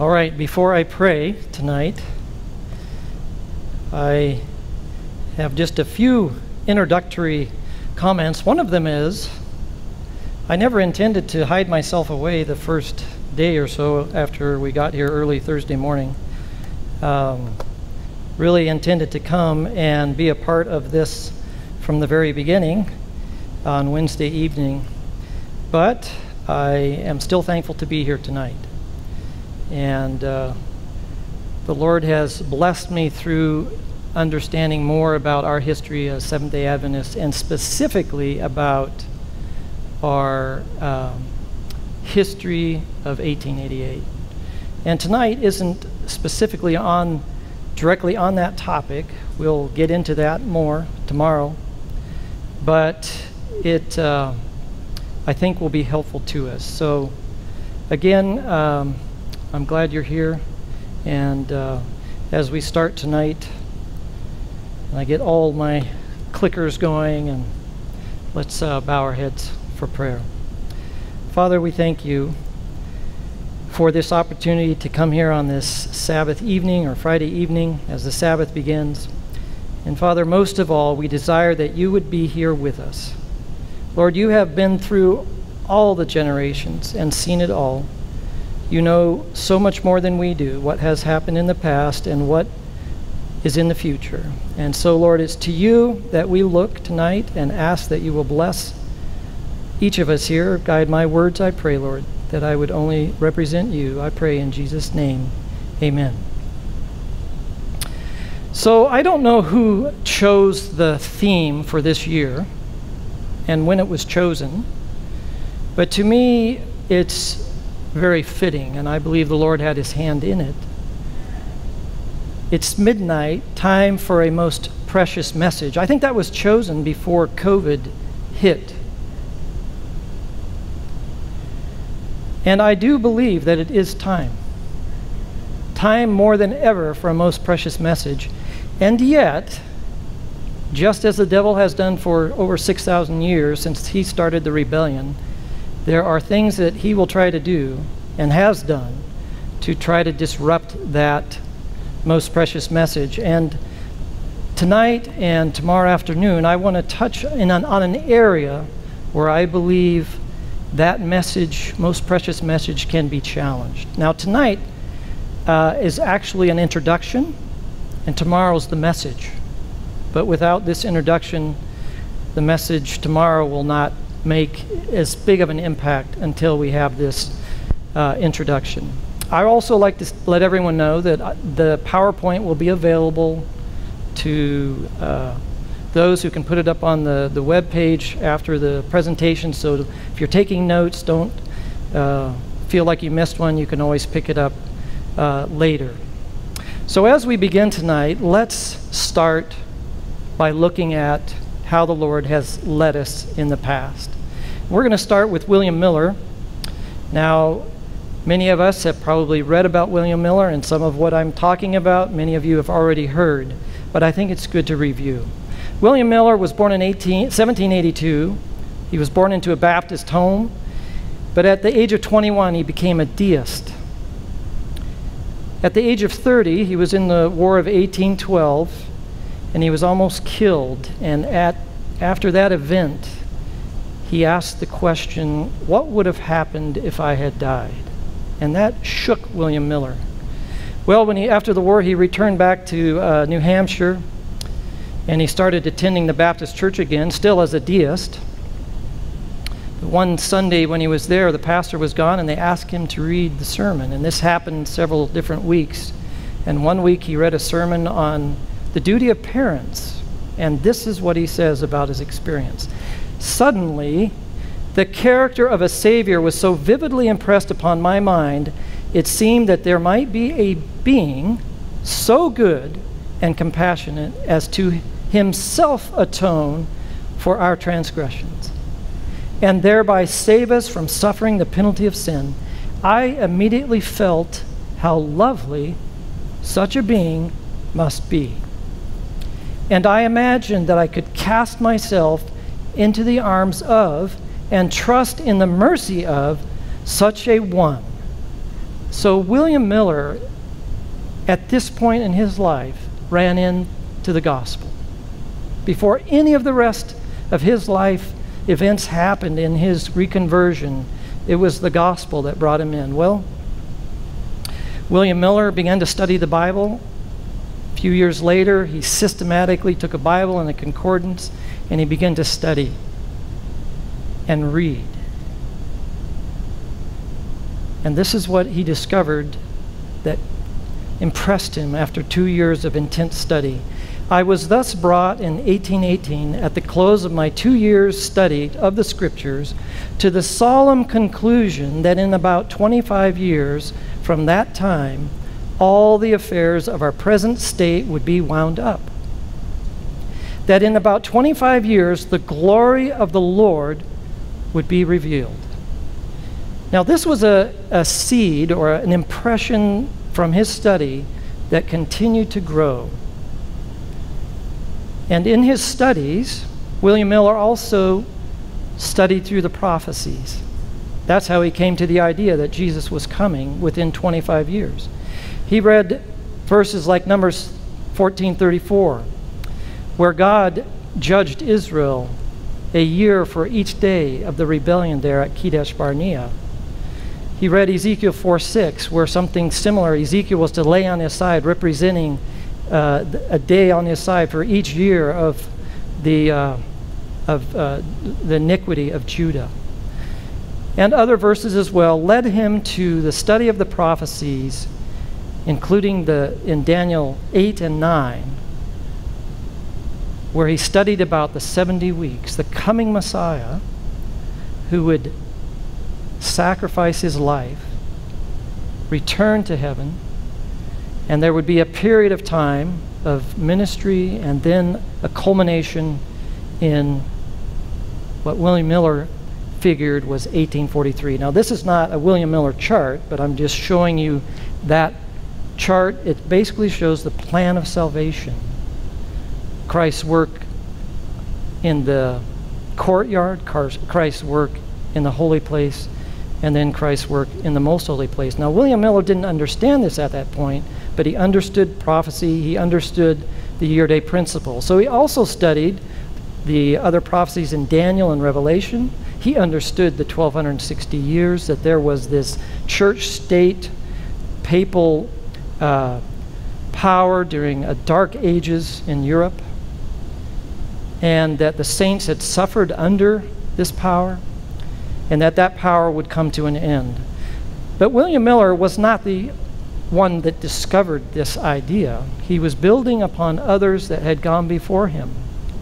All right, before I pray tonight, I have just a few introductory comments. One of them is I never intended to hide myself away the first day or so after we got here early Thursday morning. Um, really intended to come and be a part of this from the very beginning on Wednesday evening. But I am still thankful to be here tonight. And uh, the Lord has blessed me through understanding more about our history as Seventh day Adventists and specifically about our um, history of 1888. And tonight isn't specifically on directly on that topic. We'll get into that more tomorrow. But it, uh, I think, will be helpful to us. So, again, um, I'm glad you're here. And uh, as we start tonight, I get all my clickers going, and let's uh, bow our heads for prayer. Father, we thank you for this opportunity to come here on this Sabbath evening or Friday evening as the Sabbath begins. And Father, most of all, we desire that you would be here with us. Lord, you have been through all the generations and seen it all. You know so much more than we do what has happened in the past and what is in the future. And so, Lord, it's to you that we look tonight and ask that you will bless each of us here. Guide my words, I pray, Lord, that I would only represent you. I pray in Jesus' name. Amen. So, I don't know who chose the theme for this year and when it was chosen, but to me, it's very fitting, and I believe the Lord had his hand in it. It's midnight, time for a most precious message. I think that was chosen before COVID hit. And I do believe that it is time. Time more than ever for a most precious message. And yet, just as the devil has done for over 6,000 years since he started the rebellion, there are things that he will try to do and has done to try to disrupt that most precious message. And tonight and tomorrow afternoon, I want to touch on, on an area where I believe that message, most precious message, can be challenged. Now, tonight uh, is actually an introduction, and tomorrow's the message. But without this introduction, the message tomorrow will not make as big of an impact until we have this uh, introduction. I also like to let everyone know that uh, the PowerPoint will be available to uh, those who can put it up on the, the web page after the presentation. So if you're taking notes, don't uh, feel like you missed one. You can always pick it up uh, later. So as we begin tonight, let's start by looking at how the Lord has led us in the past. We're going to start with William Miller. Now, many of us have probably read about William Miller, and some of what I'm talking about, many of you have already heard, but I think it's good to review. William Miller was born in 18, 1782. He was born into a Baptist home, but at the age of 21, he became a deist. At the age of 30, he was in the War of 1812 and he was almost killed. And at, after that event, he asked the question, What would have happened if I had died? And that shook William Miller. Well, when he, after the war, he returned back to uh, New Hampshire and he started attending the Baptist church again, still as a deist. One Sunday when he was there, the pastor was gone and they asked him to read the sermon. And this happened several different weeks. And one week he read a sermon on the duty of parents. And this is what he says about his experience. Suddenly, the character of a Savior was so vividly impressed upon my mind, it seemed that there might be a being so good and compassionate as to himself atone for our transgressions and thereby save us from suffering the penalty of sin. I immediately felt how lovely such a being must be. And I imagined that I could cast myself into the arms of and trust in the mercy of such a one. So William Miller, at this point in his life, ran into the gospel. Before any of the rest of his life events happened in his reconversion, it was the gospel that brought him in. Well, William Miller began to study the Bible. Few years later, he systematically took a Bible and a concordance and he began to study and read. And this is what he discovered that impressed him after two years of intense study. I was thus brought in 1818, at the close of my two years' study of the Scriptures, to the solemn conclusion that in about 25 years from that time, all the affairs of our present state would be wound up. That in about 25 years, the glory of the Lord would be revealed. Now, this was a, a seed or an impression from his study that continued to grow. And in his studies, William Miller also studied through the prophecies. That's how he came to the idea that Jesus was coming within 25 years. He read verses like Numbers 14:34, where God judged Israel a year for each day of the rebellion there at Kadesh Barnea. He read Ezekiel 4:6, where something similar, Ezekiel was to lay on his side, representing uh, a day on his side for each year of the, uh, of, uh, the iniquity of Judah. And other verses as well led him to the study of the prophecies, including the, in Daniel 8 and 9, where he studied about the 70 weeks, the coming Messiah who would sacrifice his life, return to heaven, and there would be a period of time of ministry and then a culmination in what William Miller figured was 1843. Now, this is not a William Miller chart, but I'm just showing you that chart. It basically shows the plan of salvation. Christ's work in the courtyard, Christ's work in the holy place, and then Christ's work in the most holy place. Now, William Miller didn't understand this at that point, but he understood prophecy, he understood the year day principle. So he also studied the other prophecies in Daniel and Revelation. He understood the 1260 years, that there was this church state, papal uh, power during a dark ages in Europe, and that the saints had suffered under this power, and that that power would come to an end. But William Miller was not the one that discovered this idea. He was building upon others that had gone before him.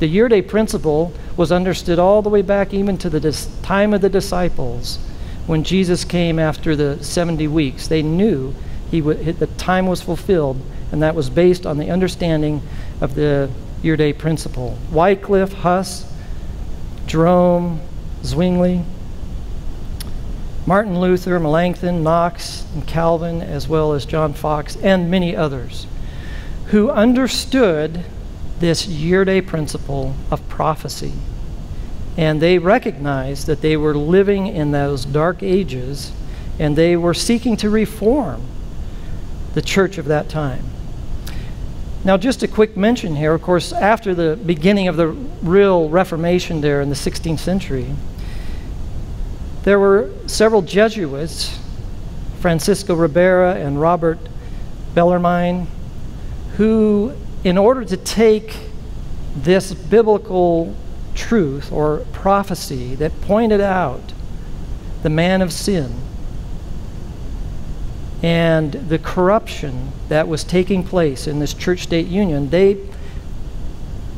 The year day principle was understood all the way back even to the time of the disciples when Jesus came after the 70 weeks. They knew he the time was fulfilled, and that was based on the understanding of the year day principle. Wycliffe, Huss, Jerome, Zwingli, Martin Luther, Melanchthon, Knox, and Calvin, as well as John Foxe, and many others, who understood this year day principle of prophecy. And they recognized that they were living in those dark ages and they were seeking to reform the church of that time. Now, just a quick mention here, of course, after the beginning of the real Reformation there in the 16th century, there were several Jesuits, Francisco Ribera and Robert Bellarmine, who, in order to take this biblical truth or prophecy that pointed out the man of sin and the corruption that was taking place in this church state union, they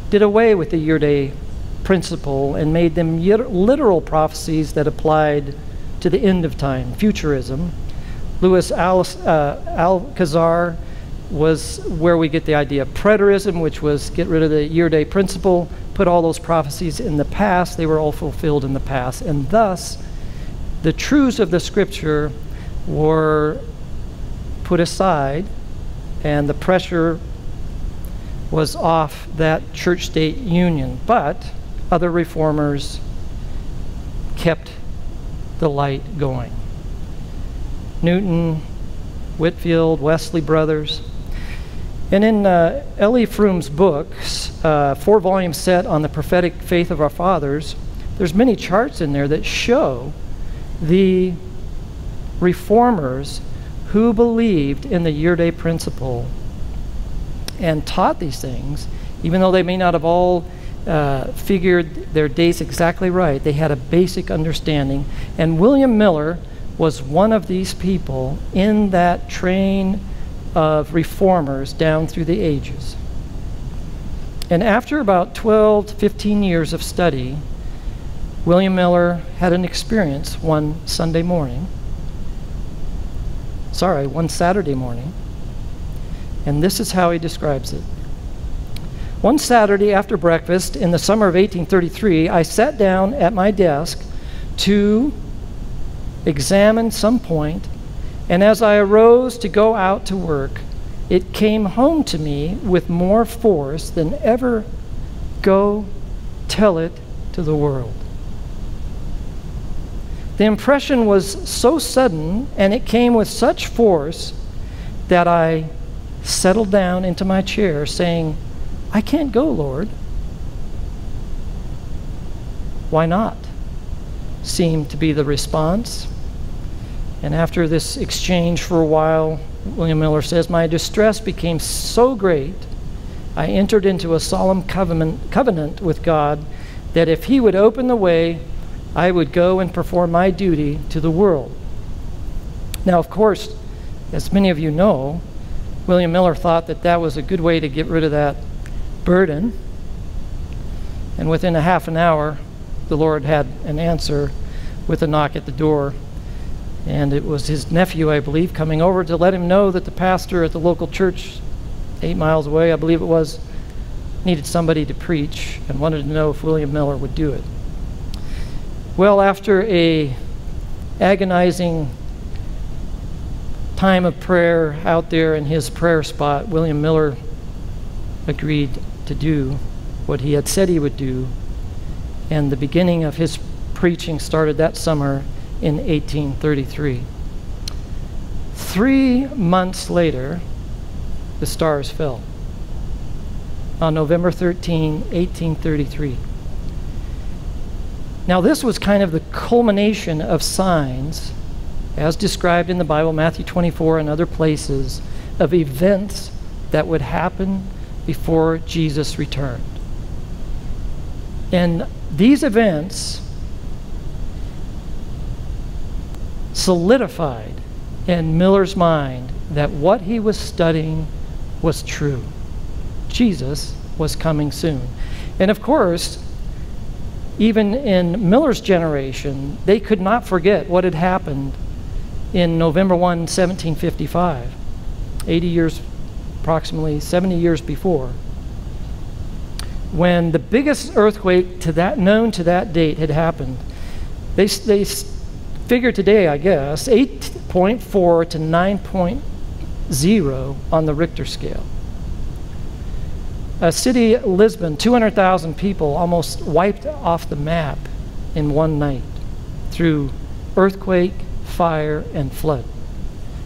did away with the year day principle and made them literal prophecies that applied to the end of time, futurism. Louis uh, Alcazar was where we get the idea of preterism, which was get rid of the year day principle, put all those prophecies in the past, they were all fulfilled in the past. And thus, the truths of the scripture were put aside, and the pressure was off that church state union. But other reformers kept the light going. Newton, Whitefield, Wesley Brothers. And in uh. Froom's books, uh, four volume set on the prophetic faith of our fathers, there's many charts in there that show the reformers who believed in the year day principle and taught these things, even though they may not have all uh, figured their dates exactly right, they had a basic understanding. And William Miller was one of these people in that train of reformers down through the ages. And after about 12 to 15 years of study, William Miller had an experience one Sunday morning. Sorry, one Saturday morning. And this is how he describes it. One Saturday after breakfast in the summer of 1833, I sat down at my desk to examine some point and as I arose to go out to work, it came home to me with more force than ever go tell it to the world. The impression was so sudden and it came with such force that I settled down into my chair saying, I can't go, Lord. Why not? seemed to be the response. And after this exchange for a while, William Miller says, My distress became so great, I entered into a solemn covenant, covenant with God that if He would open the way, I would go and perform my duty to the world. Now, of course, as many of you know, William Miller thought that that was a good way to get rid of that burden. And within a half an hour, the Lord had an answer with a knock at the door and it was his nephew, I believe, coming over to let him know that the pastor at the local church, eight miles away, I believe it was, needed somebody to preach and wanted to know if William Miller would do it. Well, after a agonizing time of prayer out there in his prayer spot, William Miller agreed to do what he had said he would do. And the beginning of his preaching started that summer in 1833. Three months later, the stars fell on November 13, 1833. Now, this was kind of the culmination of signs, as described in the Bible, Matthew 24 and other places, of events that would happen before Jesus returned. And these events solidified in Miller's mind that what he was studying was true. Jesus was coming soon. And of course, even in Miller's generation, they could not forget what had happened in November 1, 1755, 80 years, approximately 70 years before, when the biggest earthquake to that, known to that date had happened. They, they figure today, I guess, 8.4 to 9.0 on the Richter scale. A city, Lisbon, 200,000 people almost wiped off the map in one night through earthquake, fire, and flood.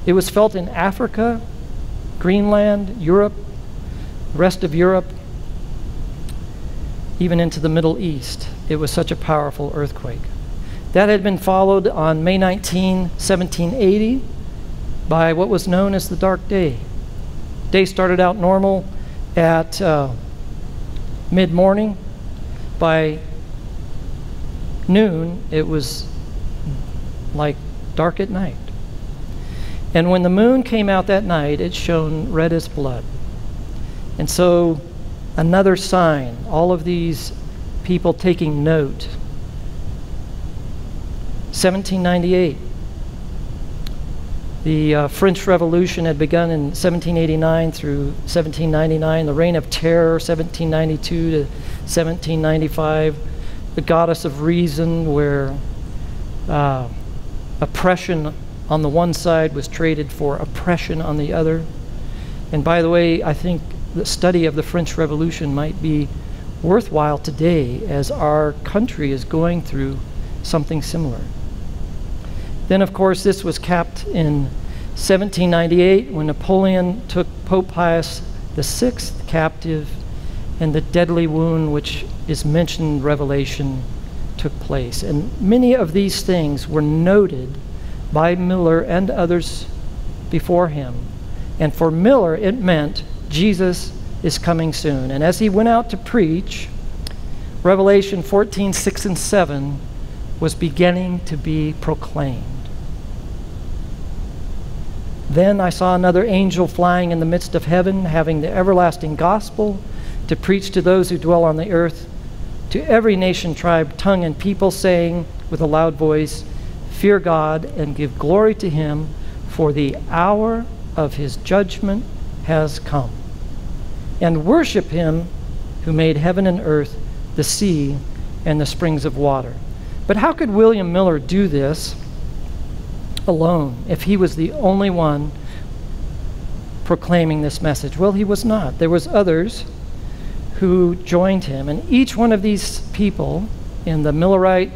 It was felt in Africa, Greenland, Europe, rest of Europe, even into the Middle East. It was such a powerful earthquake. That had been followed on May 19, 1780, by what was known as the Dark Day. Day started out normal at uh, mid morning. By noon, it was like dark at night. And when the moon came out that night, it shone red as blood. And so, another sign, all of these people taking note 1798. The uh, French Revolution had begun in 1789 through 1799, the Reign of Terror, 1792 to 1795, the Goddess of Reason, where uh, oppression on the one side was traded for oppression on the other. And by the way, I think the study of the French Revolution might be worthwhile today as our country is going through something similar. Then, of course, this was capped in 1798, when Napoleon took Pope Pius VI captive, and the deadly wound which is mentioned in Revelation took place. And many of these things were noted by Miller and others before him. And for Miller, it meant Jesus is coming soon. And as he went out to preach, Revelation 14, 6, and 7 was beginning to be proclaimed. Then I saw another angel flying in the midst of heaven, having the everlasting gospel to preach to those who dwell on the earth, to every nation, tribe, tongue, and people, saying with a loud voice, Fear God and give glory to him, for the hour of his judgment has come. And worship him who made heaven and earth, the sea, and the springs of water. But how could William Miller do this alone if he was the only one proclaiming this message? Well, he was not. There was others who joined him, and each one of these people in the Millerite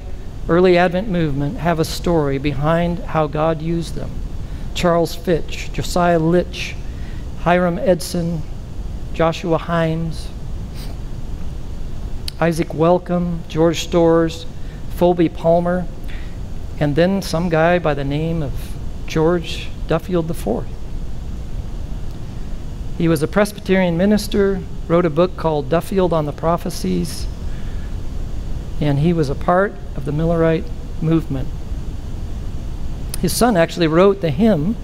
early Advent movement have a story behind how God used them. Charles Fitch, Josiah Litch, Hiram Edson, Joshua Himes, Isaac Wellcome, George Storrs, Fulby Palmer, and then some guy by the name of George Duffield IV. He was a Presbyterian minister, wrote a book called Duffield on the Prophecies, and he was a part of the Millerite movement. His son actually wrote the hymn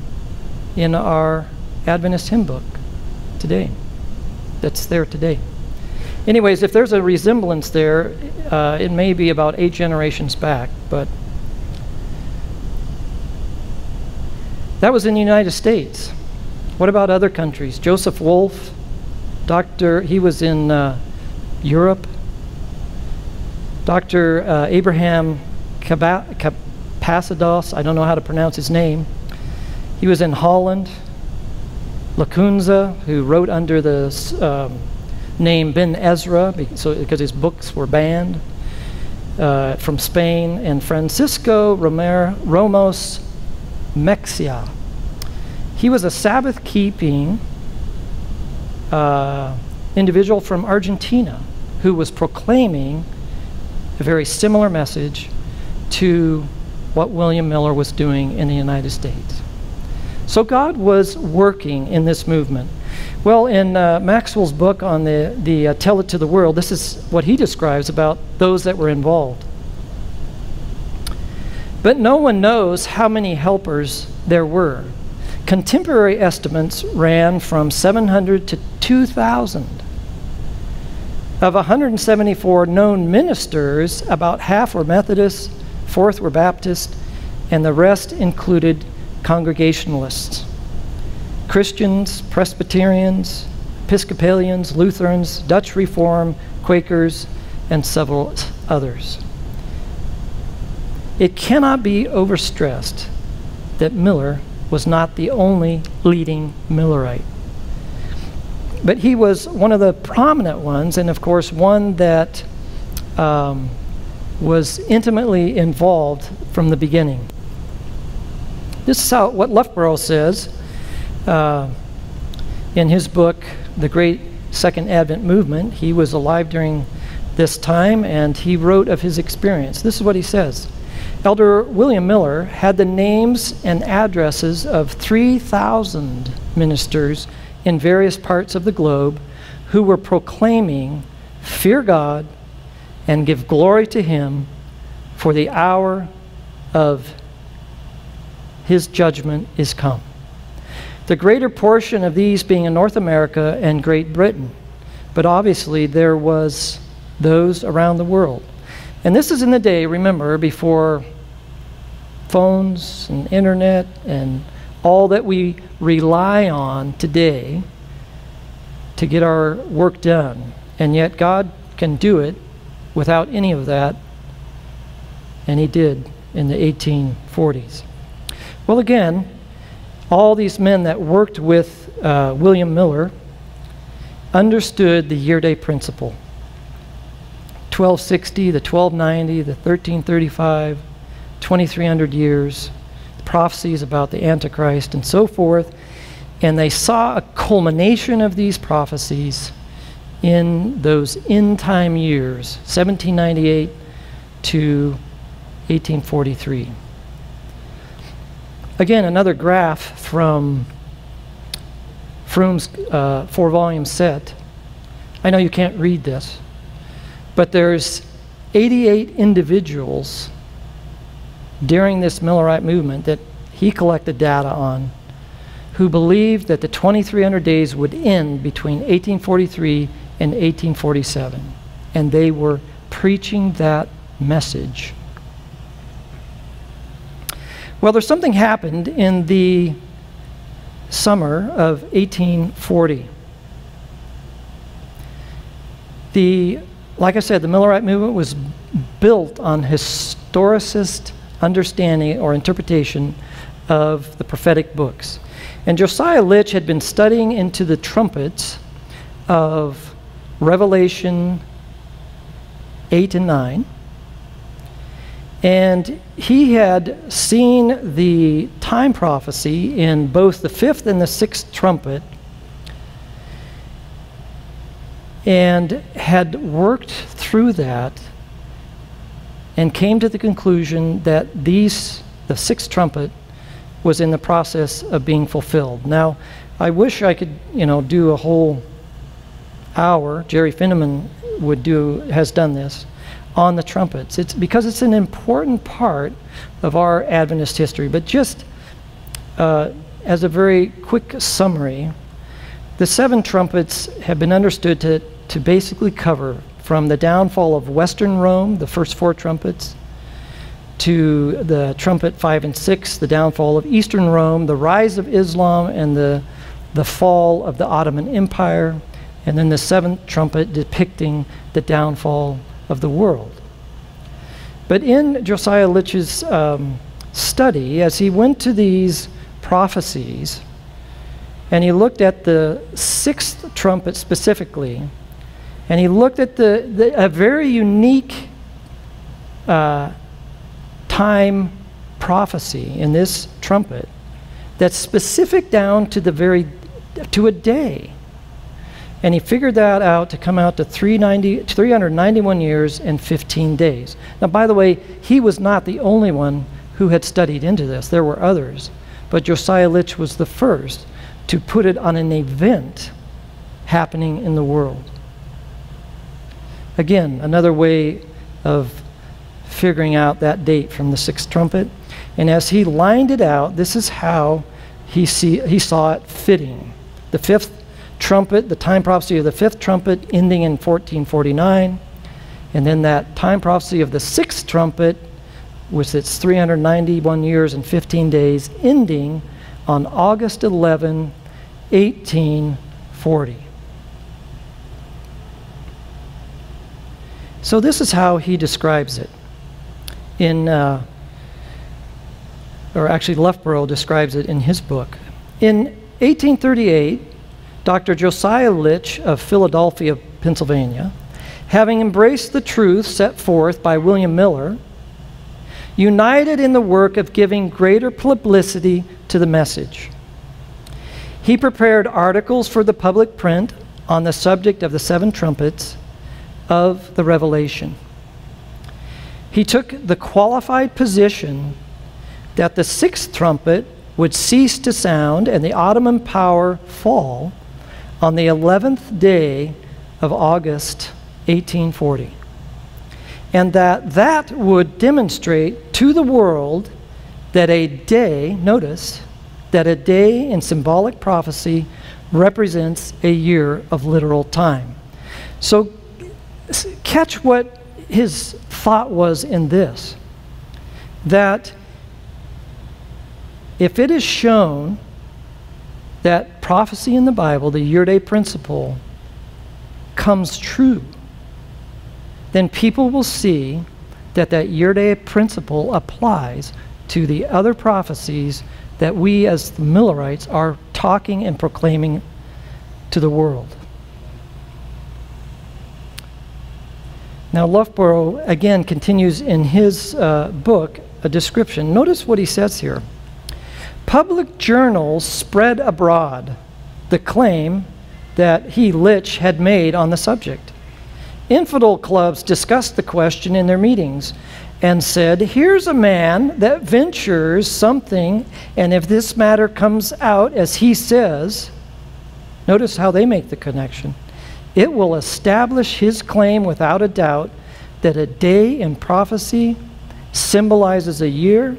in our Adventist hymn book today, that's there today. Anyways, if there's a resemblance there, uh, it may be about eight generations back, but that was in the United States. What about other countries? Joseph Wolff, Doctor, he was in uh, Europe. Dr. Uh, Abraham Capacidos, I don't know how to pronounce his name. He was in Holland. Lacunza, who wrote under the um, name Ben Ezra because, because his books were banned uh, from Spain, and Francisco Romer, Ramos Mexia. He was a Sabbath keeping uh, individual from Argentina who was proclaiming a very similar message to what William Miller was doing in the United States. So God was working in this movement. Well, in uh, Maxwell's book on the, the uh, Tell It to the World, this is what he describes about those that were involved. But no one knows how many helpers there were. Contemporary estimates ran from 700 to 2,000. Of 174 known ministers, about half were Methodists, fourth were Baptist, and the rest included Congregationalists. Christians, Presbyterians, Episcopalians, Lutherans, Dutch Reform, Quakers, and several others. It cannot be overstressed that Miller was not the only leading Millerite. But he was one of the prominent ones, and of course, one that um, was intimately involved from the beginning. This is how, what Loughborough says uh, in his book, The Great Second Advent Movement. He was alive during this time and he wrote of his experience. This is what he says Elder William Miller had the names and addresses of 3,000 ministers in various parts of the globe who were proclaiming, Fear God and give glory to Him, for the hour of His judgment is come the greater portion of these being in North America and Great Britain. But obviously, there was those around the world. And this is in the day, remember, before phones and internet and all that we rely on today to get our work done. And yet, God can do it without any of that. And He did in the 1840s. Well, again, all these men that worked with uh, William Miller understood the year day principle 1260, the 1290, the 1335, 2300 years, prophecies about the Antichrist and so forth. And they saw a culmination of these prophecies in those end time years, 1798 to 1843. Again, another graph from Froom's uh, four volume set. I know you can't read this, but there's 88 individuals during this Millerite movement that he collected data on who believed that the 2300 days would end between 1843 and 1847. And they were preaching that message. Well, there's something happened in the summer of 1840. The, like I said, the Millerite movement was built on historicist understanding or interpretation of the prophetic books. And Josiah Litch had been studying into the trumpets of Revelation 8 and 9. And he had seen the time prophecy in both the fifth and the sixth trumpet and had worked through that and came to the conclusion that these, the sixth trumpet, was in the process of being fulfilled. Now, I wish I could, you know, do a whole hour. Jerry Finneman would do has done this on the trumpets. It's because it's an important part of our Adventist history. But just uh, as a very quick summary, the seven trumpets have been understood to, to basically cover from the downfall of Western Rome, the first four trumpets, to the trumpet five and six, the downfall of Eastern Rome, the rise of Islam, and the, the fall of the Ottoman Empire, and then the seventh trumpet depicting the downfall of the world. But in Josiah Litch's um, study, as he went to these prophecies, and he looked at the sixth trumpet specifically, and he looked at the, the a very unique uh, time prophecy in this trumpet that's specific down to the very to a day and he figured that out to come out to 391 years and 15 days. Now, by the way, he was not the only one who had studied into this. There were others. But Josiah Litch was the first to put it on an event happening in the world. Again, another way of figuring out that date from the sixth trumpet. And as he lined it out, this is how he, see, he saw it fitting. The fifth trumpet, the time prophecy of the fifth trumpet ending in 1449, and then that time prophecy of the sixth trumpet with its 391 years and 15 days ending on August 11, 1840. So this is how he describes it. In, uh, or actually, Loughborough describes it in his book. In 1838, Dr. Josiah Litch of Philadelphia, Pennsylvania, having embraced the truth set forth by William Miller, united in the work of giving greater publicity to the message. He prepared articles for the public print on the subject of the seven trumpets of the Revelation. He took the qualified position that the sixth trumpet would cease to sound and the Ottoman power fall on the 11th day of August 1840. And that that would demonstrate to the world that a day, notice, that a day in symbolic prophecy represents a year of literal time. So catch what his thought was in this that if it is shown that prophecy in the Bible, the year day principle, comes true, then people will see that that year day principle applies to the other prophecies that we as the Millerites are talking and proclaiming to the world. Now, Loughborough again continues in his uh, book a description. Notice what he says here. public journals spread abroad the claim that he, Litch, had made on the subject. Infidel clubs discussed the question in their meetings and said, Here's a man that ventures something, and if this matter comes out as he says, notice how they make the connection. It will establish his claim without a doubt that a day in prophecy symbolizes a year,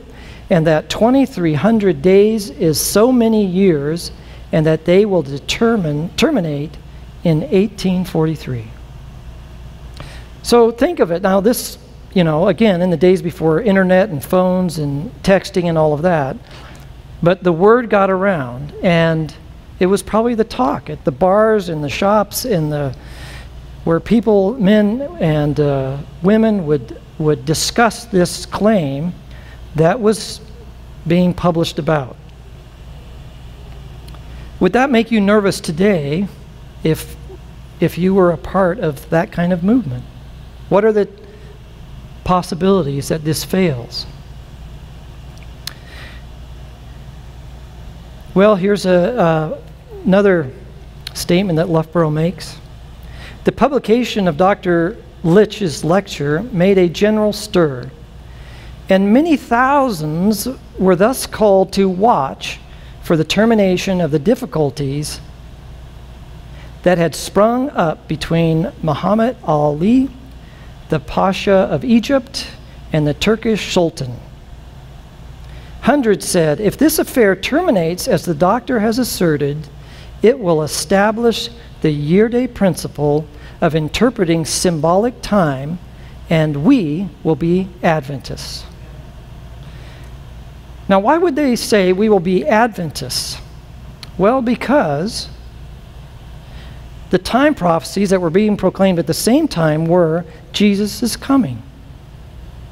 and that 2,300 days is so many years, and that they will determine, terminate in 1843. So think of it. Now, this, you know, again, in the days before internet and phones and texting and all of that, but the word got around, and it was probably the talk at the bars and the shops in the where people, men and uh, women, would would discuss this claim that was being published about. Would that make you nervous today if, if you were a part of that kind of movement? What are the possibilities that this fails? Well, here's a, uh, another statement that Loughborough makes. The publication of Dr. Litch's lecture made a general stir, and many thousands were thus called to watch for the termination of the difficulties that had sprung up between Muhammad Ali, the Pasha of Egypt, and the Turkish Sultan. Hundreds said, if this affair terminates as the doctor has asserted, it will establish the year day principle of interpreting symbolic time, and we will be Adventists. Now, why would they say we will be Adventists? Well, because the time prophecies that were being proclaimed at the same time were Jesus is coming,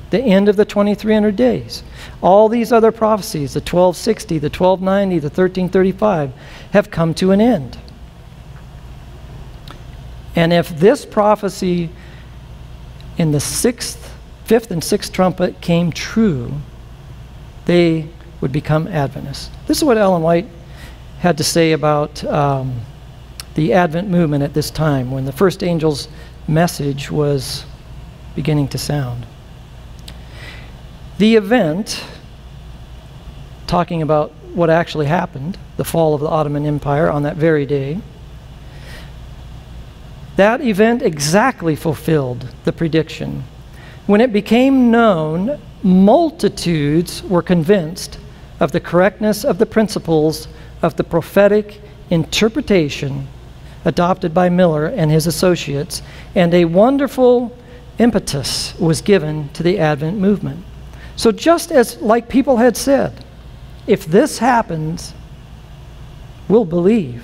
the end of the 2300 days. All these other prophecies, the 1260, the 1290, the 1335, have come to an end. And if this prophecy in the sixth, fifth, and sixth trumpet came true, they would become Adventists. This is what Ellen White had to say about um, the Advent movement at this time when the first angel's message was beginning to sound. The event, talking about what actually happened, the fall of the Ottoman Empire on that very day, that event exactly fulfilled the prediction. When it became known, multitudes were convinced of the correctness of the principles of the prophetic interpretation adopted by Miller and his associates, and a wonderful impetus was given to the Advent movement. So, just as like people had said, if this happens, we'll believe.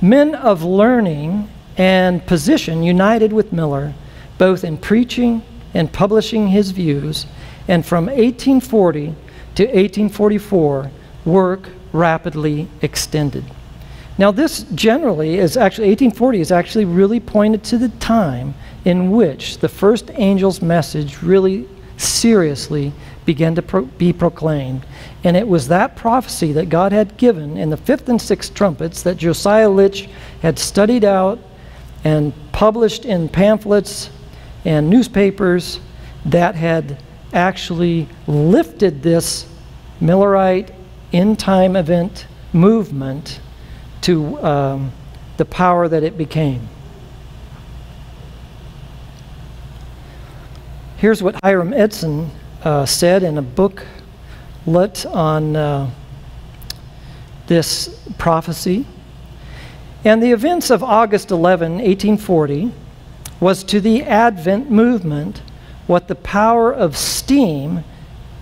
Men of learning and position united with Miller, both in preaching and publishing his views, and from 1840 to 1844, work rapidly extended. Now, this generally is actually, 1840 is actually really pointed to the time in which the first angel's message really seriously began to pro be proclaimed. And it was that prophecy that God had given in the fifth and sixth trumpets that Josiah Litch had studied out and published in pamphlets and newspapers that had actually lifted this Millerite end time event movement to um, the power that it became. Here's what Hiram Edson uh, said in a book lit on uh, this prophecy. And the events of August 11, 1840, was to the Advent movement what the power of steam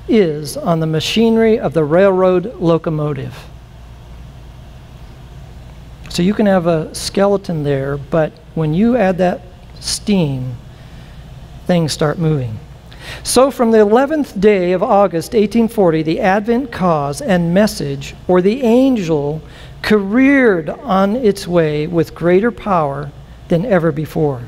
is on the machinery of the railroad locomotive. So you can have a skeleton there, but when you add that steam, things start moving. So, from the 11th day of August 1840, the Advent cause and message, or the angel, careered on its way with greater power than ever before.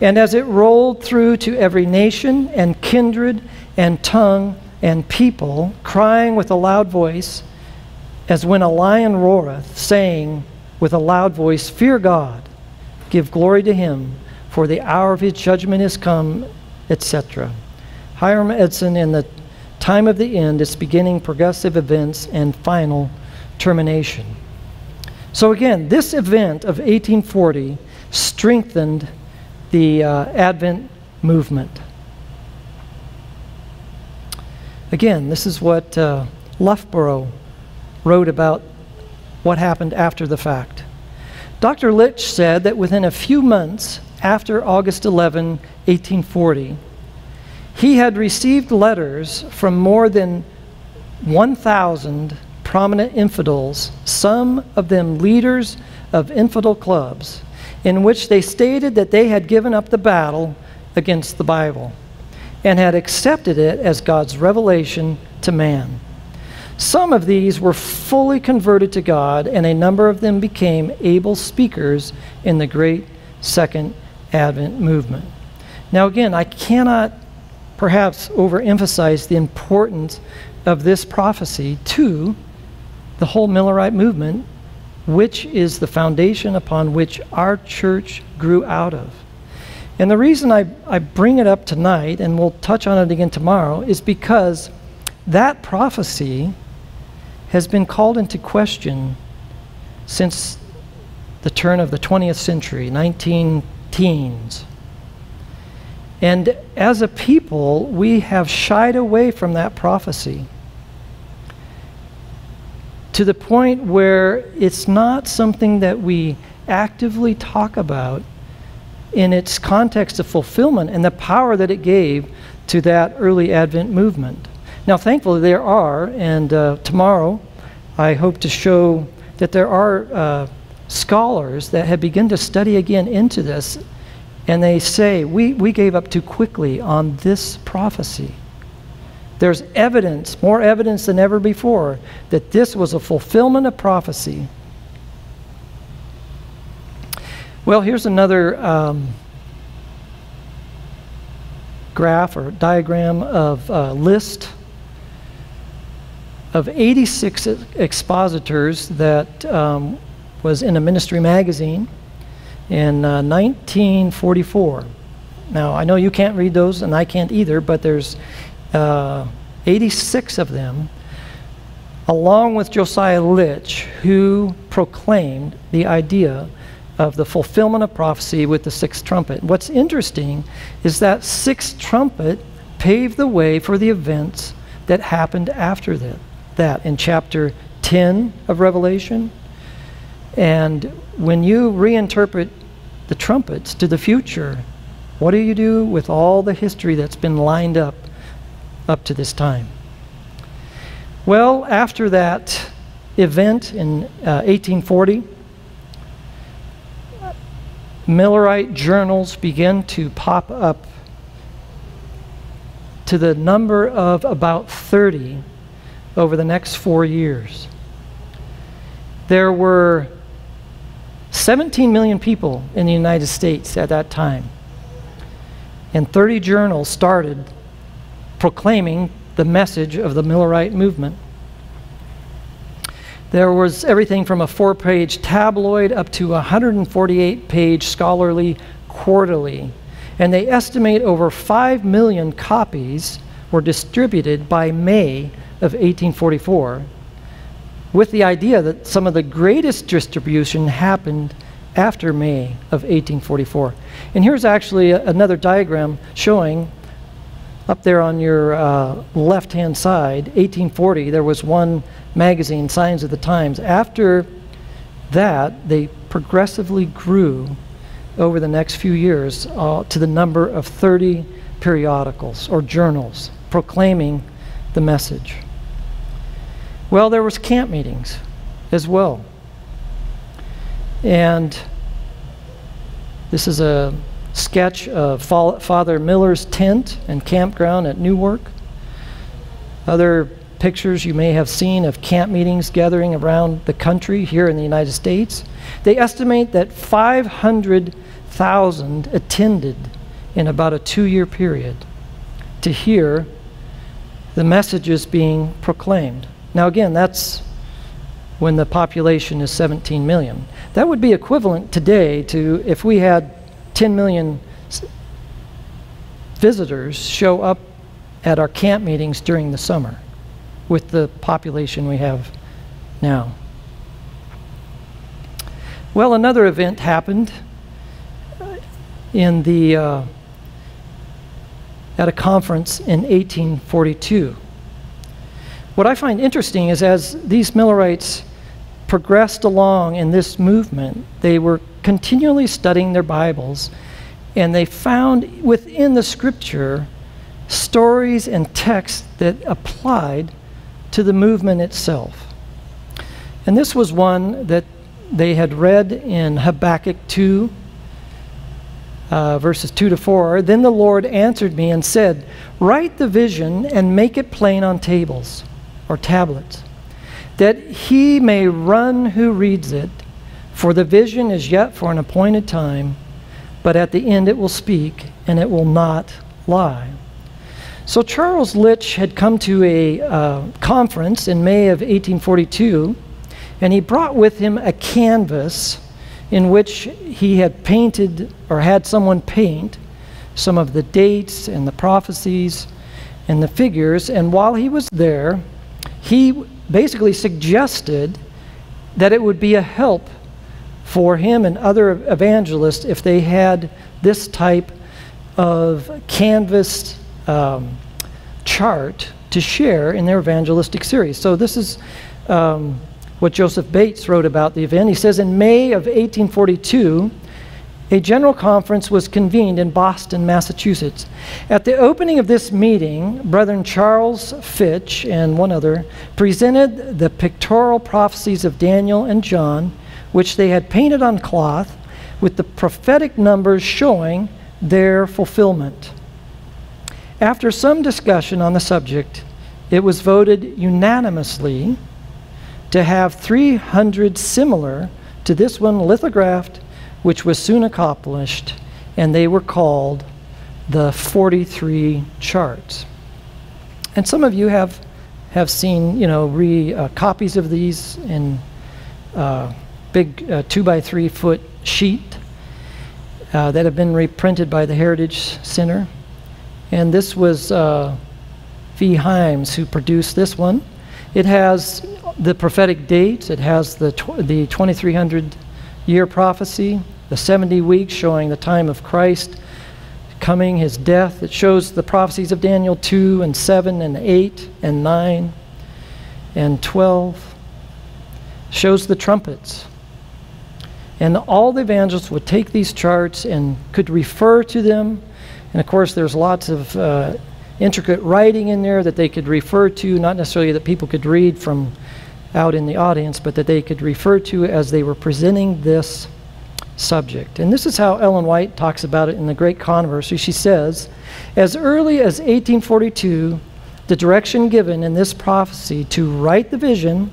And as it rolled through to every nation and kindred and tongue and people crying with a loud voice, as when a lion roareth, saying with a loud voice, Fear God, give glory to him, for the hour of his judgment is come, etc. Hiram Edson in the time of the end its beginning progressive events and final termination. So again, this event of 1840 strengthened the uh, Advent movement. Again, this is what uh, Loughborough wrote about what happened after the fact. Dr. Litch said that within a few months after August 11, 1840, he had received letters from more than 1,000 prominent infidels, some of them leaders of infidel clubs, in which they stated that they had given up the battle against the Bible and had accepted it as God's revelation to man. Some of these were fully converted to God, and a number of them became able speakers in the great Second Advent movement. Now, again, I cannot perhaps overemphasize the importance of this prophecy to the whole Millerite movement, which is the foundation upon which our church grew out of. And the reason I, I bring it up tonight, and we'll touch on it again tomorrow, is because that prophecy has been called into question since the turn of the 20th century, 19 teens. And as a people, we have shied away from that prophecy to the point where it's not something that we actively talk about in its context of fulfillment and the power that it gave to that early Advent movement. Now, thankfully, there are, and uh, tomorrow I hope to show that there are uh, scholars that have begun to study again into this, and they say, we, we gave up too quickly on this prophecy. There's evidence, more evidence than ever before, that this was a fulfillment of prophecy. Well, here's another um, graph or diagram of a list of 86 expositors that um, was in a ministry magazine in uh, 1944. Now, I know you can't read those, and I can't either, but there's uh, 86 of them, along with Josiah Litch, who proclaimed the idea of the fulfillment of prophecy with the sixth trumpet. What's interesting is that sixth trumpet paved the way for the events that happened after that, that in chapter 10 of Revelation. And when you reinterpret the trumpets to the future, what do you do with all the history that's been lined up up to this time? Well, after that event in uh, 1840, Millerite journals began to pop up to the number of about 30 over the next four years. There were 17 million people in the United States at that time, and 30 journals started proclaiming the message of the Millerite movement. There was everything from a four page tabloid up to a 148 page scholarly quarterly. And they estimate over 5 million copies were distributed by May of 1844, with the idea that some of the greatest distribution happened after May of 1844. And here's actually a, another diagram showing up there on your uh, left hand side, 1840, there was one magazine, Signs of the Times. After that, they progressively grew over the next few years uh, to the number of 30 periodicals or journals proclaiming the message. Well, there was camp meetings as well. And this is a sketch of Father Miller's tent and campground at Newark. Other pictures you may have seen of camp meetings gathering around the country here in the United States. They estimate that 500,000 attended in about a two year period to hear the messages being proclaimed. Now, again, that's when the population is 17 million. That would be equivalent today to if we had 10 million visitors show up at our camp meetings during the summer with the population we have now. Well, another event happened in the uh, at a conference in 1842. What I find interesting is as these Millerites progressed along in this movement, they were continually studying their Bibles and they found within the scripture stories and texts that applied to the movement itself. And this was one that they had read in Habakkuk 2, uh, verses 2 to 4. Then the Lord answered me and said, Write the vision and make it plain on tables or tablets, that he may run who reads it. For the vision is yet for an appointed time, but at the end it will speak, and it will not lie. So Charles Litch had come to a uh, conference in May of 1842 and he brought with him a canvas in which he had painted or had someone paint some of the dates and the prophecies and the figures. And while he was there, he basically suggested that it would be a help for him and other evangelists if they had this type of canvas um, chart to share in their evangelistic series. So this is um, what Joseph Bates wrote about the event. He says in May of 1842, a general conference was convened in Boston, Massachusetts. At the opening of this meeting, Brethren Charles Fitch and one other presented the pictorial prophecies of Daniel and John, which they had painted on cloth, with the prophetic numbers showing their fulfillment. After some discussion on the subject, it was voted unanimously to have 300 similar to this one lithographed, which was soon accomplished, and they were called the 43 charts. And some of you have have seen, you know, re uh, copies of these in uh, big uh, two by three foot sheet uh, that have been reprinted by the Heritage Center. And this was uh, V. Himes who produced this one. It has the prophetic dates. It has the, tw- the 2300 year prophecy, the 70 weeks showing the time of Christ coming, his death. It shows the prophecies of Daniel 2 and 7 and 8 and 9 and 12. It shows the trumpets. And all the evangelists would take these charts and could refer to them. And of course, there's lots of uh, intricate writing in there that they could refer to, not necessarily that people could read from out in the audience, but that they could refer to as they were presenting this subject. And this is how Ellen White talks about it in The Great Controversy. She says, As early as 1842, the direction given in this prophecy to write the vision,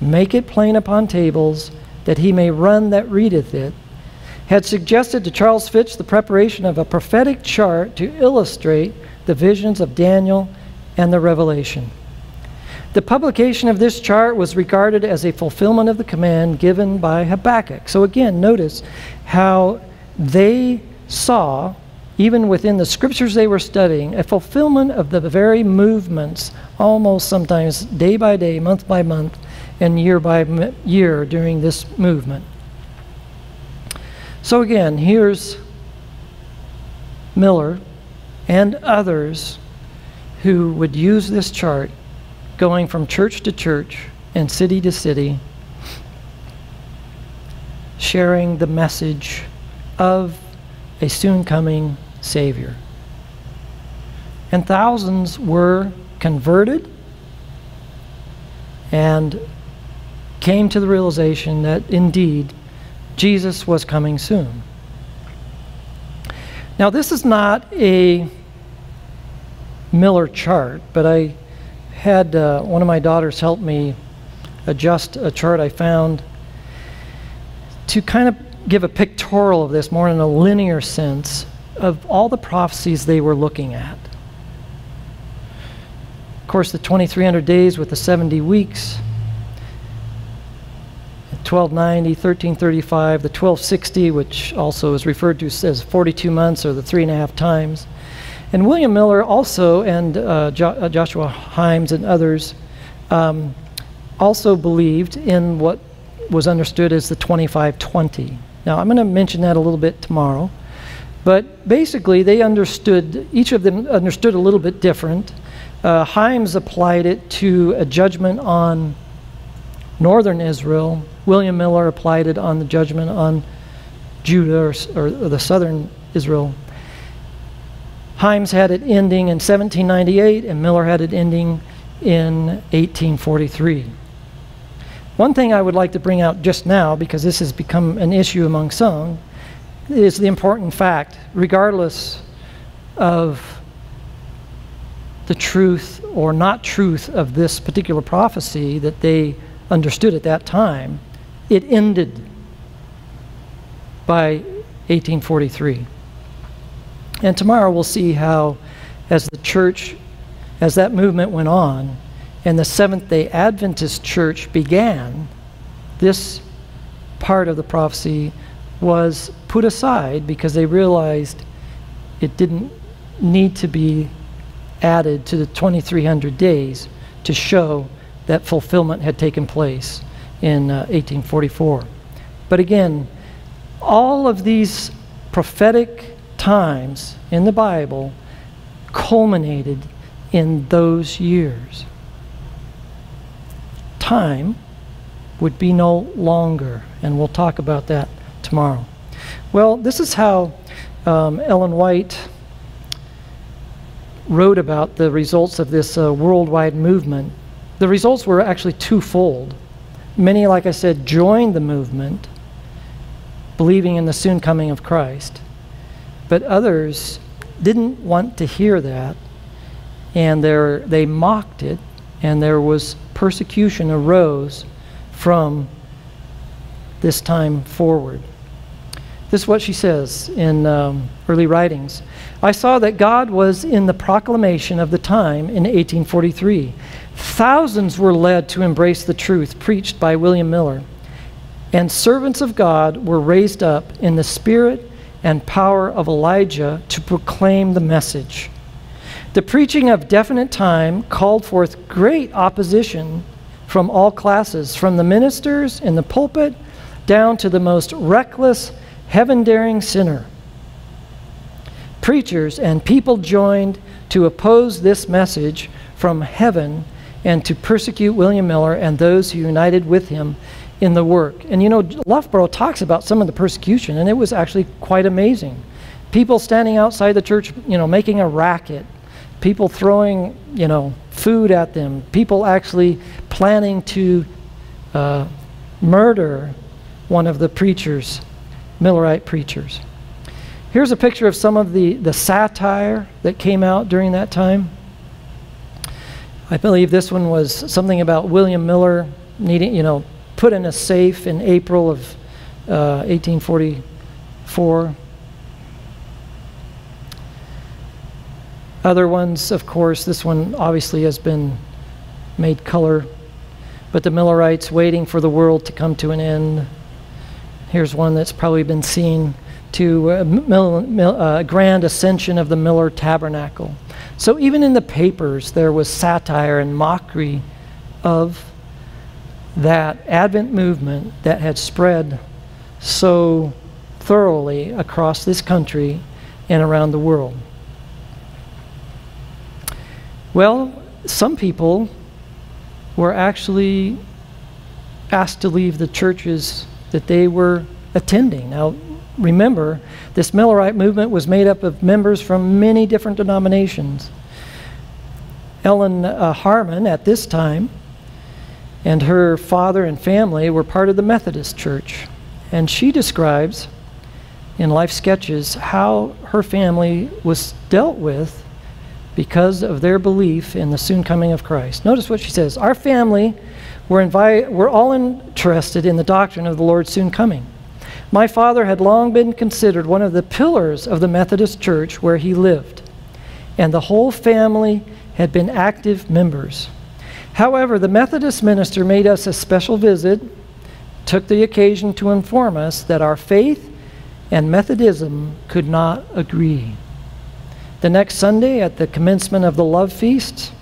make it plain upon tables, that he may run that readeth it, had suggested to Charles Fitch the preparation of a prophetic chart to illustrate the visions of Daniel and the Revelation. The publication of this chart was regarded as a fulfillment of the command given by Habakkuk. So again, notice how they saw, even within the scriptures they were studying, a fulfillment of the very movements, almost sometimes day by day, month by month, and year by year during this movement. So again, here's Miller and others who would use this chart going from church to church and city to city, sharing the message of a soon coming Savior. And thousands were converted and came to the realization that indeed Jesus was coming soon. Now, this is not a Miller chart, but I had uh, one of my daughters help me adjust a chart I found to kind of give a pictorial of this more in a linear sense of all the prophecies they were looking at. Of course, the 2300 days with the 70 weeks. 1290, 1335, the 1260, which also is referred to as 42 months or the three and a half times. And William Miller also, and uh, jo uh, Joshua Himes and others, um, also believed in what was understood as the 2520. Now, I'm going to mention that a little bit tomorrow. But basically, they understood, each of them understood a little bit different. Uh, Himes applied it to a judgment on northern Israel. William Miller applied it on the judgment on Judah or, or, or the southern Israel. Himes had it ending in 1798, and Miller had it ending in 1843. One thing I would like to bring out just now, because this has become an issue among some, is the important fact, regardless of the truth or not truth of this particular prophecy that they understood at that time, it ended by 1843. And tomorrow we'll see how, as the church, as that movement went on, and the Seventh day Adventist church began, this part of the prophecy was put aside because they realized it didn't need to be added to the 2300 days to show that fulfillment had taken place in uh, 1844. But again, all of these prophetic times in the Bible culminated in those years time would be no longer. And we'll talk about that tomorrow. Well, this is how um, Ellen White wrote about the results of this uh, worldwide movement. The results were actually twofold. Many, like I said, joined the movement, believing in the soon coming of Christ. But others didn't want to hear that, and there, they mocked it, and there was persecution arose from this time forward. This is what she says in um, early writings. I saw that God was in the proclamation of the time in 1843. Thousands were led to embrace the truth preached by William Miller, and servants of God were raised up in the spirit and power of Elijah to proclaim the message. The preaching of definite time called forth great opposition from all classes, from the ministers in the pulpit down to the most reckless, heaven daring sinner. Preachers and people joined to oppose this message from heaven and to persecute William Miller and those who united with him in the work. And you know, Loughborough talks about some of the persecution, and it was actually quite amazing. People standing outside the church, you know, making a racket, people throwing, you know, food at them, people actually planning to uh, murder one of the preachers, Millerite preachers. Here's a picture of some of the, the satire that came out during that time. I believe this one was something about William Miller needing, you know, put in a safe in April of uh, 1844. Other ones, of course, this one obviously has been made color, but the Millerites waiting for the world to come to an end. Here's one that's probably been seen to a uh, uh, grand ascension of the Miller Tabernacle. So even in the papers, there was satire and mockery of that Advent movement that had spread so thoroughly across this country and around the world. Well, some people were actually asked to leave the churches that they were attending. Now, remember, this Millerite movement was made up of members from many different denominations. Ellen uh, Harmon, at this time, and her father and family were part of the Methodist Church. And she describes in Life Sketches how her family was dealt with because of their belief in the soon coming of Christ. Notice what she says Our family were, invi- were all interested in the doctrine of the Lord's soon coming. My father had long been considered one of the pillars of the Methodist Church where he lived, and the whole family had been active members. However, the Methodist minister made us a special visit, took the occasion to inform us that our faith and Methodism could not agree. The next Sunday, at the commencement of the love feast,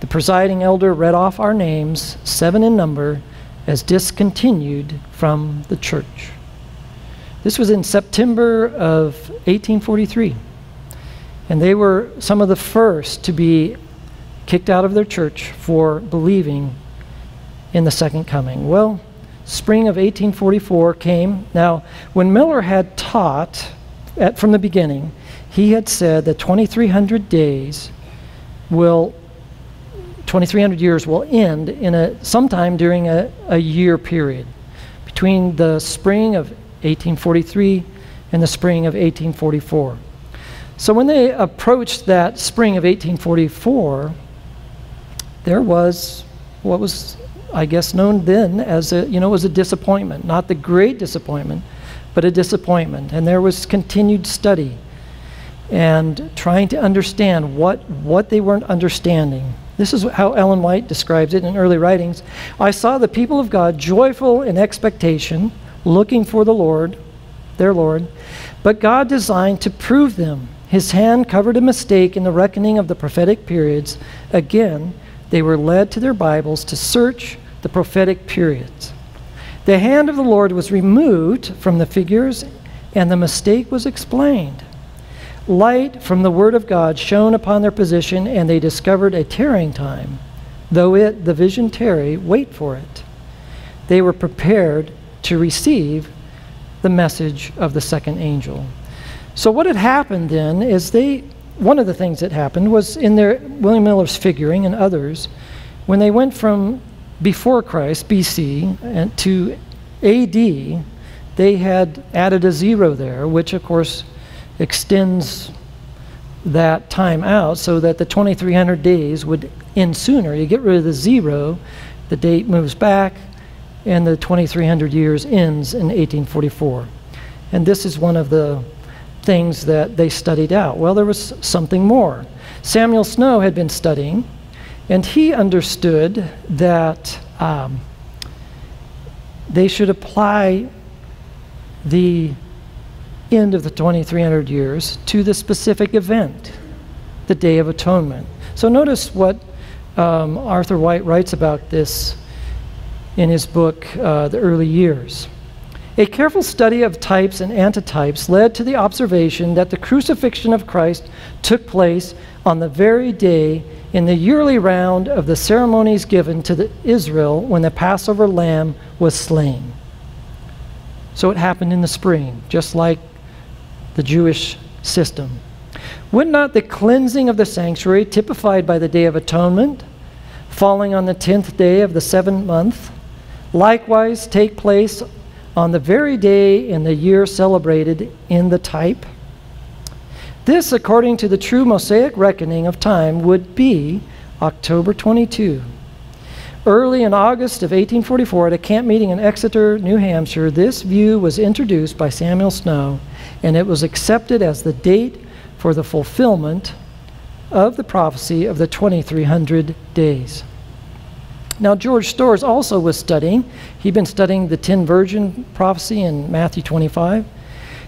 the presiding elder read off our names, seven in number, as discontinued from the church. This was in September of 1843. And they were some of the first to be kicked out of their church for believing in the second coming. Well, spring of 1844 came. Now, when Miller had taught at, from the beginning, he had said that 2300 days will 2300 years will end in a sometime during a, a year period between the spring of 1843 and the spring of 1844 so when they approached that spring of 1844 there was what was i guess known then as a you know was a disappointment not the great disappointment but a disappointment and there was continued study and trying to understand what what they weren't understanding this is how Ellen White describes it in early writings. I saw the people of God joyful in expectation, looking for the Lord, their Lord, but God designed to prove them. His hand covered a mistake in the reckoning of the prophetic periods. Again, they were led to their Bibles to search the prophetic periods. The hand of the Lord was removed from the figures, and the mistake was explained. Light from the Word of God shone upon their position, and they discovered a tarrying time. Though it, the vision tarry, wait for it. They were prepared to receive the message of the second angel. So what had happened then is they one of the things that happened was in their William Miller's figuring and others, when they went from before Christ, BC, and to AD, they had added a zero there, which of course extends that time out so that the 2300 days would end sooner. You get rid of the zero, the date moves back, and the 2300 years ends in 1844. And this is one of the things that they studied out. Well, there was something more. Samuel Snow had been studying, and he understood that um, they should apply the end of the 2300 years to the specific event, the Day of Atonement. So notice what um, Arthur White writes about this in his book, uh, The Early Years. A careful study of types and antitypes led to the observation that the crucifixion of Christ took place on the very day in the yearly round of the ceremonies given to the Israel when the Passover lamb was slain. So it happened in the spring, just like the Jewish system. Would not the cleansing of the sanctuary, typified by the Day of Atonement, falling on the tenth day of the seventh month, likewise take place on the very day in the year celebrated in the type? This, according to the true Mosaic reckoning of time, would be October 22. Early in August of 1844, at a camp meeting in Exeter, New Hampshire, this view was introduced by Samuel Snow and it was accepted as the date for the fulfillment of the prophecy of the 2300 days. Now, George Storrs also was studying. He'd been studying the 10 virgin prophecy in Matthew 25,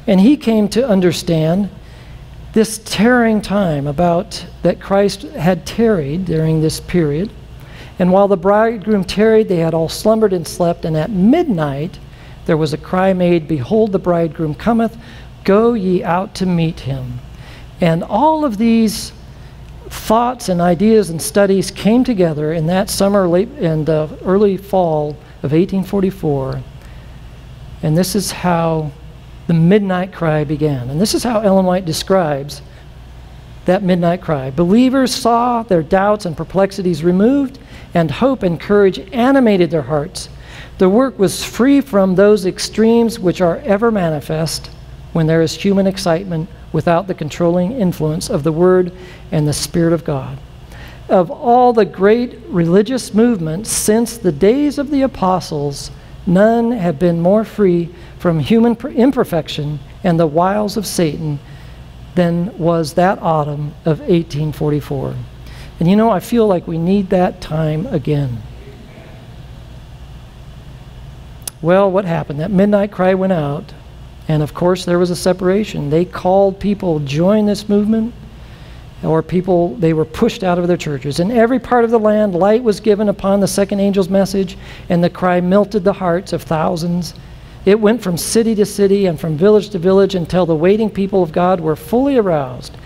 and he came to understand this tarrying time about that Christ had tarried during this period. And while the bridegroom tarried, they had all slumbered and slept, and at midnight there was a cry made, Behold, the bridegroom cometh, Go ye out to meet him. And all of these thoughts and ideas and studies came together in that summer, late and uh, early fall of 1844. And this is how the midnight cry began. And this is how Ellen White describes that midnight cry. Believers saw their doubts and perplexities removed, and hope and courage animated their hearts. The work was free from those extremes which are ever manifest when there is human excitement without the controlling influence of the Word and the Spirit of God. Of all the great religious movements since the days of the apostles, none have been more free from human imperfection and the wiles of Satan than was that autumn of 1844. And you know, I feel like we need that time again. Well, what happened? That midnight cry went out, and of course, there was a separation. They called people, join this movement, or people, they were pushed out of their churches. In every part of the land, light was given upon the second angel's message, and the cry melted the hearts of thousands. It went from city to city and from village to village until the waiting people of God were fully aroused.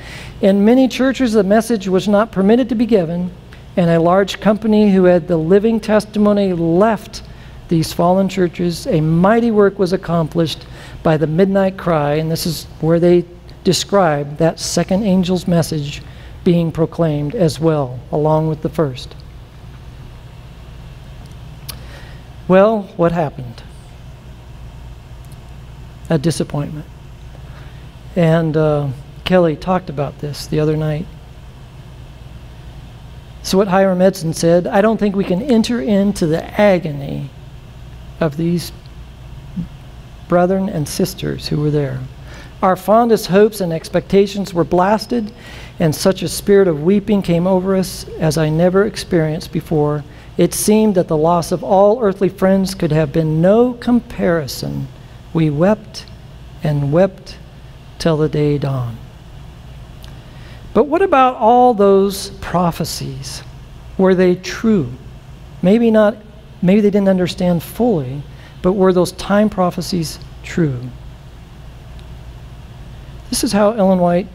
In many churches, the message was not permitted to be given, and a large company who had the living testimony left these fallen churches. A mighty work was accomplished by the midnight cry, and this is where they describe that second angel's message being proclaimed as well, along with the first. Well, what happened? A disappointment. And uh, Kelly talked about this the other night. So, what Hiram Edson said I don't think we can enter into the agony of these brethren and sisters who were there. Our fondest hopes and expectations were blasted, and such a spirit of weeping came over us as I never experienced before. It seemed that the loss of all earthly friends could have been no comparison. We wept and wept till the day dawned. But what about all those prophecies? Were they true? Maybe not, maybe they didn't understand fully, but were those time prophecies true? This is how Ellen White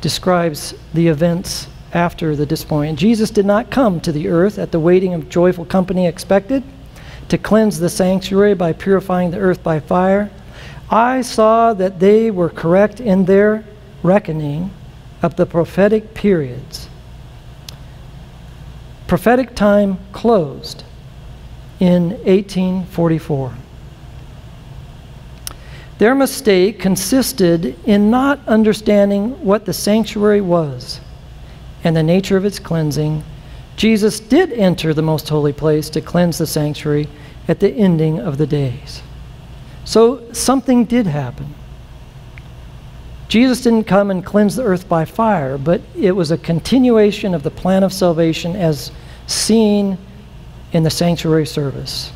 describes the events after the disappointment. Jesus did not come to the earth at the waiting of joyful company expected to cleanse the sanctuary by purifying the earth by fire. I saw that they were correct in their reckoning of the prophetic periods. Prophetic time closed in 1844. Their mistake consisted in not understanding what the sanctuary was and the nature of its cleansing. Jesus did enter the most holy place to cleanse the sanctuary at the ending of the days. So something did happen. Jesus didn't come and cleanse the earth by fire, but it was a continuation of the plan of salvation as seen in the sanctuary service.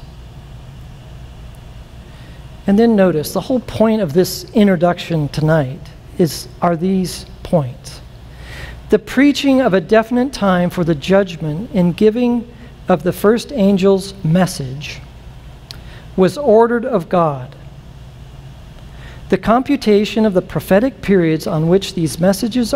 And then notice the whole point of this introduction tonight is are these points. The preaching of a definite time for the judgment in giving of the first angel's message was ordered of God. The computation of the prophetic periods on which these messages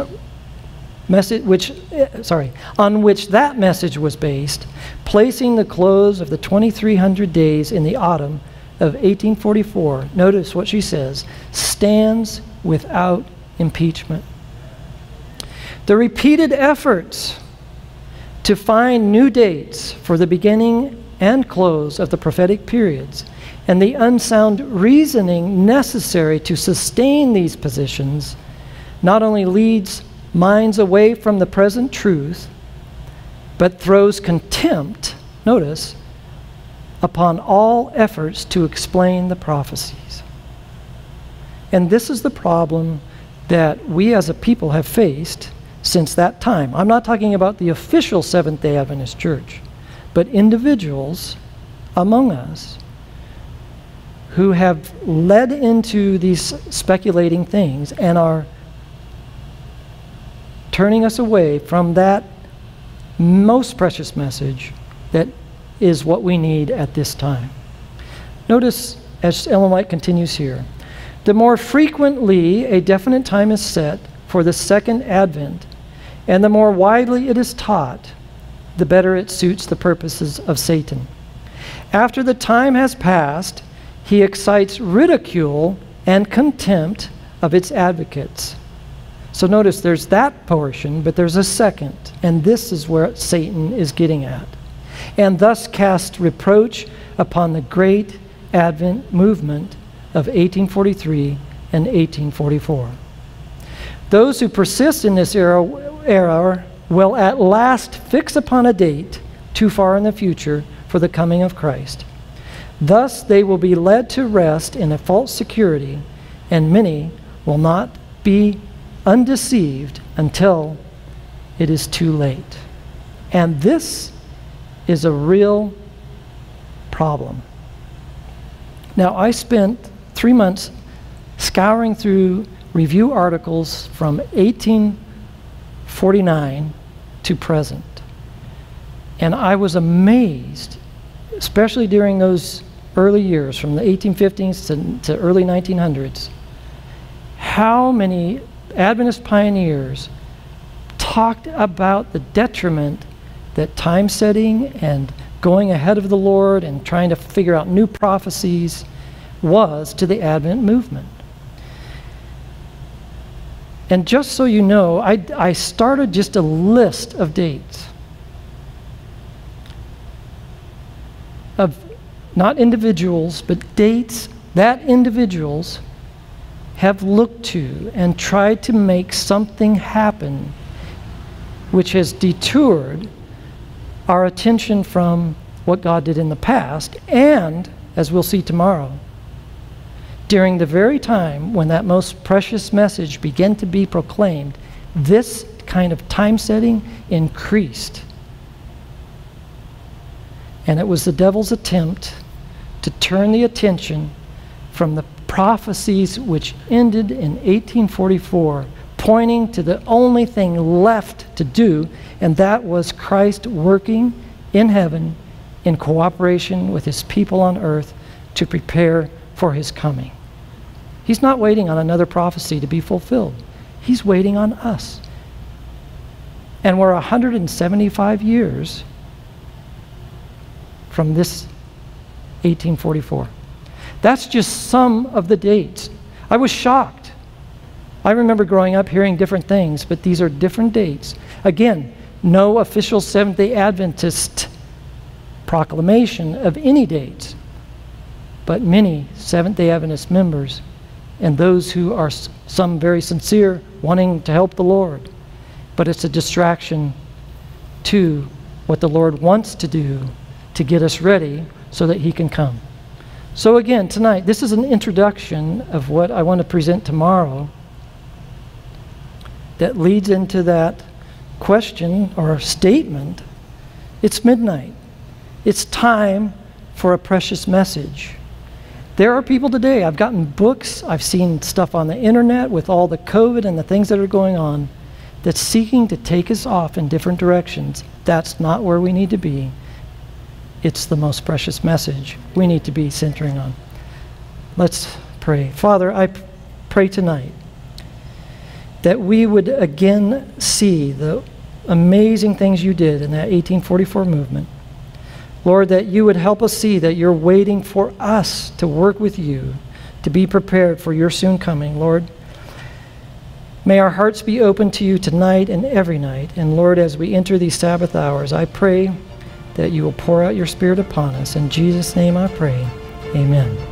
message which eh, sorry on which that message was based placing the close of the 2300 days in the autumn of 1844, notice what she says, stands without impeachment. The repeated efforts to find new dates for the beginning and close of the prophetic periods and the unsound reasoning necessary to sustain these positions not only leads minds away from the present truth, but throws contempt, notice, upon all efforts to explain the prophecies. And this is the problem that we as a people have faced since that time. I'm not talking about the official Seventh day Adventist Church, but individuals among us who have led into these speculating things and are turning us away from that most precious message that is what we need at this time. Notice as Ellen White continues here the more frequently a definite time is set for the second advent, and the more widely it is taught, the better it suits the purposes of Satan. After the time has passed, he excites ridicule and contempt of its advocates. So notice there's that portion, but there's a second, and this is where Satan is getting at and thus cast reproach upon the great Advent movement of 1843 and 1844. Those who persist in this error will at last fix upon a date too far in the future for the coming of Christ. Thus they will be led to rest in a false security, and many will not be undeceived until it is too late. And this is a real problem. Now, I spent three months scouring through review articles from 1849 to present. And I was amazed, especially during those early years, from the 1850s to, to early 1900s, how many Adventist pioneers talked about the detriment that time setting and going ahead of the Lord and trying to figure out new prophecies was to the Advent movement. And just so you know, I, I started just a list of dates of not individuals, but dates that individuals have looked to and tried to make something happen which has detoured our attention from what God did in the past and, as we'll see tomorrow, during the very time when that most precious message began to be proclaimed, this kind of time setting increased. And it was the devil's attempt to turn the attention from the prophecies which ended in 1844, pointing to the only thing left to do, and that was Christ working in heaven in cooperation with his people on earth to prepare for his coming. He's not waiting on another prophecy to be fulfilled. He's waiting on us. And we're 175 years from this 1844. That's just some of the dates. I was shocked. I remember growing up hearing different things, but these are different dates. Again, no official Seventh day Adventist proclamation of any dates, but many Seventh day Adventist members and those who are some very sincere, wanting to help the Lord. But it's a distraction to what the Lord wants to do to get us ready so that He can come. So, again, tonight, this is an introduction of what I want to present tomorrow that leads into that question or statement. It's midnight. It's time for a precious message. There are people today, I've gotten books, I've seen stuff on the internet with all the COVID and the things that are going on that's seeking to take us off in different directions. That's not where we need to be. It's the most precious message we need to be centering on. Let's pray. Father, I pray tonight that we would again see the amazing things you did in that 1844 movement Lord, that you would help us see that you're waiting for us to work with you, to be prepared for your soon coming, Lord. May our hearts be open to you tonight and every night. And Lord, as we enter these Sabbath hours, I pray that you will pour out your Spirit upon us. In Jesus' name I pray. Amen.